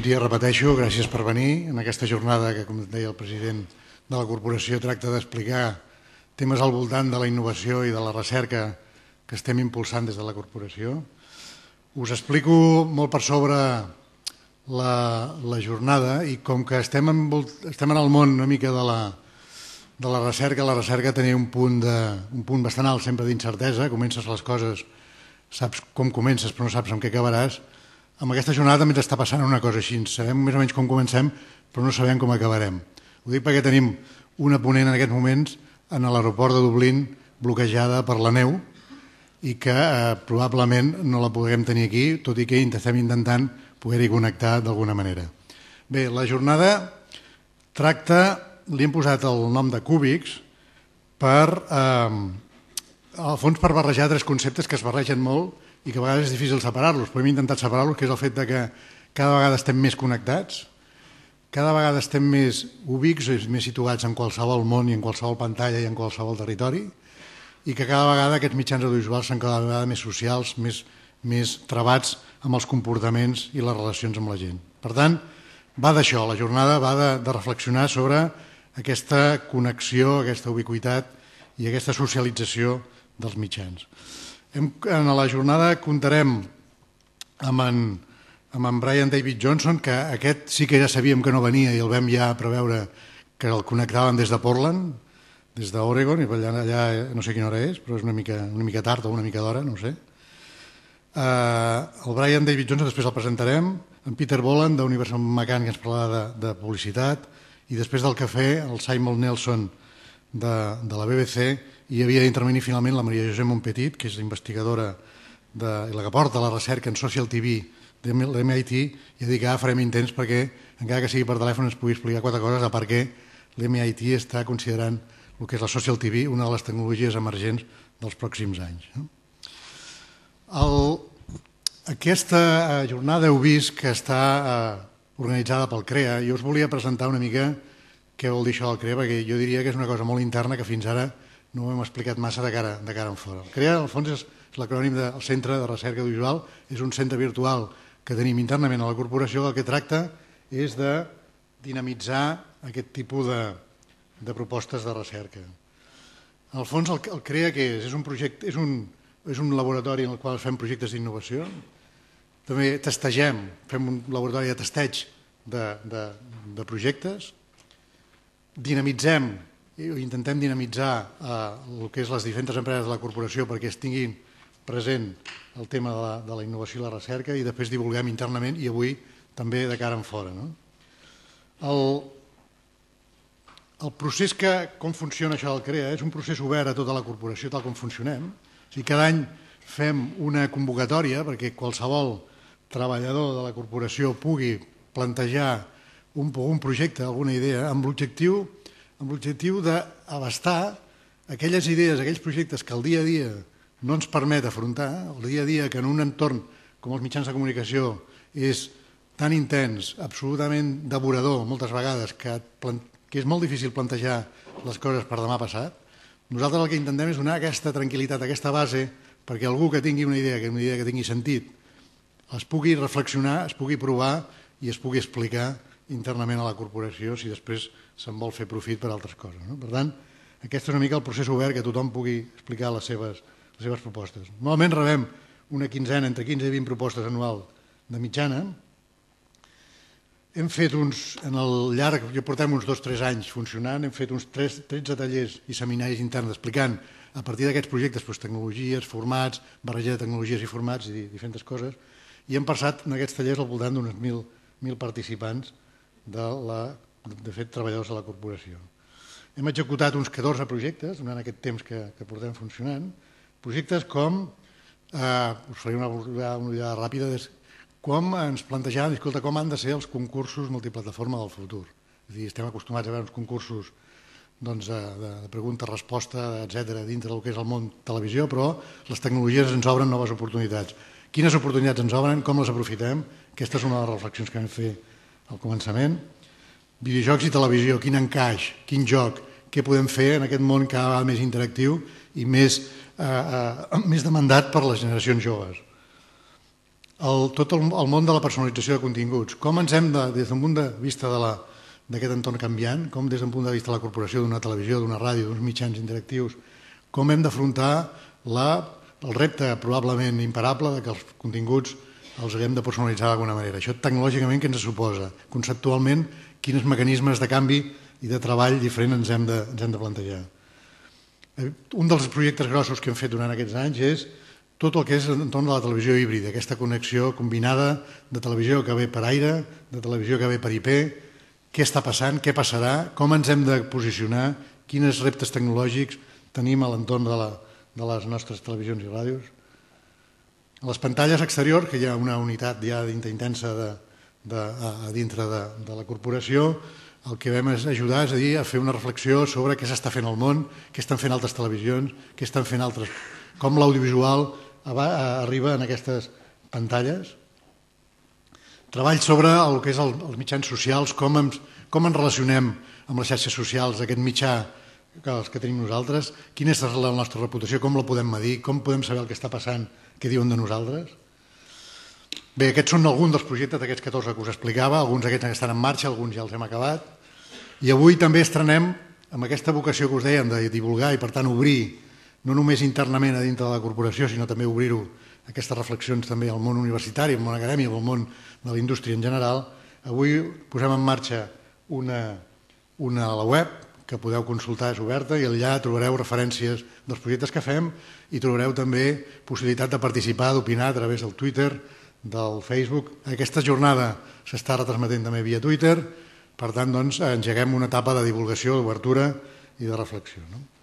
Bon dia, repeteixo, gràcies per venir. En aquesta jornada que, com deia el president de la corporació, tracta d'explicar temes al voltant de la innovació i de la recerca que estem impulsant des de la corporació. Us explico molt per sobre la, la jornada i com que estem en, estem en el món una mica de la, de la recerca, la recerca tenia un punt, de, un punt bastant alt sempre d'incertesa, comences les coses, saps com comences però no saps amb què acabaràs, amb aquesta jornada també està passant una cosa així. Sabem més o menys com comencem, però no sabem com acabarem. Ho dic perquè tenim una ponent en aquests moments en l'aeroport de Dublín bloquejada per la neu i que eh, probablement no la podrem tenir aquí, tot i que estem intentant poder-hi connectar d'alguna manera. Bé, la jornada tracta, li hem posat el nom de cúbics per, eh, al fons per barrejar tres conceptes que es barregen molt i que a vegades és difícil separar-los, però hem intentat separar-los, que és el fet de que cada vegada estem més connectats, cada vegada estem més ubics, més situats en qualsevol món i en qualsevol pantalla i en qualsevol territori, i que cada vegada aquests mitjans audiovisuals són cada vegada més socials, més, més trebats amb els comportaments i les relacions amb la gent. Per tant, va d'això, la jornada va de, de reflexionar sobre aquesta connexió, aquesta ubiquitat i aquesta socialització dels mitjans. En la jornada comptarem amb en, amb en Brian David Johnson, que aquest sí que ja sabíem que no venia i el vam ja preveure que el connectàvem des de Portland, des d'Oregon, i allà, allà no sé quina hora és, però és una mica, una mica tard o una mica d'hora, no sé. Uh, el Brian David Johnson després el presentarem, en Peter Boland, d'Universal Mecànic, ens parlarà de, de publicitat, i després del cafè, el Simon Nelson, de, de la BBC, i havia d'intervenir finalment la Maria José Montpetit, que és investigadora de, la que porta la recerca en Social TV de l'MIT, i ha dit que ara farem intents perquè, encara que sigui per telèfon, ens pugui explicar quatre coses de per què l'MIT està considerant el que és la Social TV una de les tecnologies emergents dels pròxims anys. El, aquesta eh, jornada heu vist que està eh, organitzada pel CREA. Jo us volia presentar una mica què vol dir això del CREA, perquè jo diria que és una cosa molt interna que fins ara no ho hem explicat massa de cara, de cara en fora. El CREA, al fons, és, és l'acrònim del Centre de Recerca Audiovisual, és un centre virtual que tenim internament a la corporació, el que tracta és de dinamitzar aquest tipus de, de propostes de recerca. En el fons, el, el CREA què és? És un, projecte, és, un, és un laboratori en el qual fem projectes d'innovació, també testegem, fem un laboratori de testeig de, de, de projectes, dinamitzem intentem dinamitzar eh, el que és les diferents empreses de la corporació perquè es tinguin present el tema de la, de la innovació i la recerca i després divulguem internament i avui també de cara en fora. No? El, el procés que, com funciona això del CREA, és un procés obert a tota la corporació tal com funcionem. Cada any fem una convocatòria perquè qualsevol treballador de la corporació pugui plantejar un, un projecte, alguna idea, amb l'objectiu amb l'objectiu d'abastar aquelles idees, aquells projectes que el dia a dia no ens permet afrontar, el dia a dia que en un entorn com els mitjans de comunicació és tan intens, absolutament devorador moltes vegades, que, que és molt difícil plantejar les coses per demà passat, nosaltres el que intentem és donar aquesta tranquil·litat, aquesta base, perquè algú que tingui una idea, que una idea que tingui sentit, es pugui reflexionar, es pugui provar i es pugui explicar internament a la corporació si després se'n vol fer profit per altres coses. No? Per tant, aquest és una mica el procés obert que tothom pugui explicar les seves, les seves propostes. Normalment rebem una quinzena, entre 15 i 20 propostes anual de mitjana. Hem fet uns, en el llarg, jo portem uns dos o tres anys funcionant, hem fet uns 3, 13 tallers i seminaris interns explicant a partir d'aquests projectes doncs, tecnologies, formats, barreja de tecnologies i formats i diferents coses, i hem passat en aquests tallers al voltant d'uns 1.000 participants de la de fet, treballadors de la corporació. Hem executat uns 14 projectes durant aquest temps que, que portem funcionant, projectes com, eh, us faré una, una ullada ràpida, és com ens plantejàvem, escolta, com han de ser els concursos multiplataforma del futur. És dir, estem acostumats a veure uns concursos doncs, de, de, de pregunta-resposta, etc dintre del que és el món televisió, però les tecnologies ens obren noves oportunitats. Quines oportunitats ens obren, com les aprofitem? Aquesta és una de les reflexions que vam fer al començament. Videojocs i televisió, quin encaix, quin joc, què podem fer en aquest món cada vegada més interactiu i més, eh, eh, més demandat per les generacions joves. el, tot el, el món de la personalització de continguts. Com ens hem, de, des d'un punt de vista d'aquest entorn canviant, com des d'un punt de vista de la corporació d'una televisió, d'una ràdio, d'uns mitjans interactius, com hem d'afrontar el repte probablement imparable de que els continguts els haguem de personalitzar d'alguna manera. Això tecnològicament què ens suposa? Conceptualment, quins mecanismes de canvi i de treball diferent ens hem de, ens hem de plantejar. Eh, un dels projectes grossos que hem fet durant aquests anys és tot el que és entorn de la televisió híbrida, aquesta connexió combinada de televisió que ve per aire, de televisió que ve per IP, què està passant, què passarà, com ens hem de posicionar, quins reptes tecnològics tenim a l'entorn de, la, de les nostres televisions i ràdios. A les pantalles exteriors, que hi ha una unitat ja d'intensa de, de, a, a dintre de, de la corporació, el que vam és ajudar és a dir a fer una reflexió sobre què s'està fent al món, què estan fent altres televisions, què estan fent altres... com l'audiovisual arriba en aquestes pantalles. Treball sobre el que és el, els mitjans socials, com ens, com ens relacionem amb les xarxes socials, aquest mitjà que els que tenim nosaltres, quina és la nostra reputació, com la podem medir, com podem saber el que està passant, què diuen de nosaltres. Bé, aquests són alguns dels projectes d'aquests 14 que us explicava, alguns d'aquests estan en marxa, alguns ja els hem acabat, i avui també estrenem amb aquesta vocació que us dèiem de divulgar i per tant obrir no només internament a dintre de la corporació, sinó també obrir-ho aquestes reflexions també al món universitari, al món acadèmic, al món de la indústria en general. Avui posem en marxa una, una a la web que podeu consultar, és oberta, i allà trobareu referències dels projectes que fem i trobareu també possibilitat de participar, d'opinar a través del Twitter, del Facebook. Aquesta jornada s'està retransmetent també via Twitter, per tant, doncs, engeguem una etapa de divulgació, d'obertura i de reflexió. No?